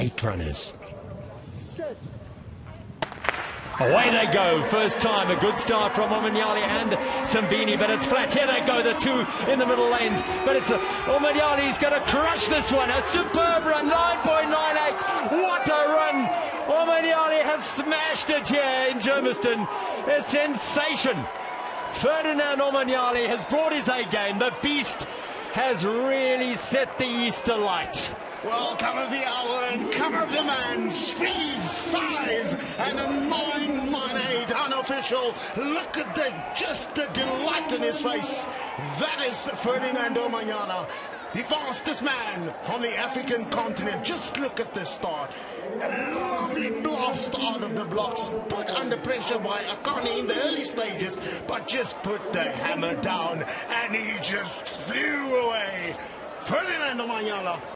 eight runners. Away they go, first time, a good start from Omanyala and Simbine, but it's flat. Here they go, the two in the middle lanes, but it's uh, Omanyala's going to crush this one. A superb run, 9.98. What a run! Omanyala has smashed it here in Germiston. A sensation. Ferdinand Omanyala has brought his A game. The beast has really set the Easter light. Well, come of the hour and come of the man, speed, size, and a nine eight unofficial. Look at the just the delight in his face. That is Ferdinand Omanyala. The fastest man on the African continent. Just look at this start. A lovely blast out of the blocks, put under pressure by Akani in the early stages, but just put the hammer down and he just flew away. Ferdinand Omanyala.